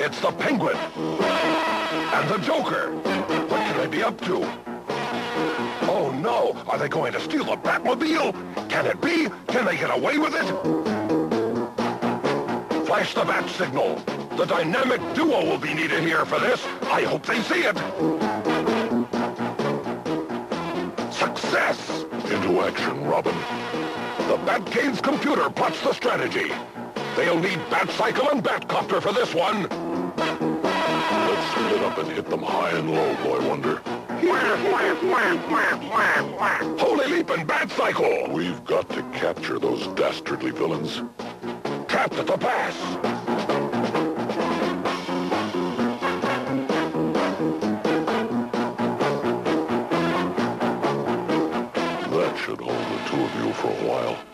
It's the Penguin. And the Joker. What can they be up to? Oh no! Are they going to steal the Batmobile? Can it be? Can they get away with it? Flash the bat signal. The dynamic duo will be needed here for this. I hope they see it. Success! Into action, Robin. The Batcave's computer plots the strategy. They'll need Batcycle and Batcopter for this one. Let's split up and hit them high and low, Boy Wonder. Holy Leap and Batcycle! We've got to capture those dastardly villains. Trapped at the pass. That should hold the two of you for a while.